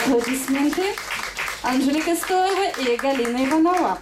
Аплодисменты Анжелика Стоева и Галина Иванова.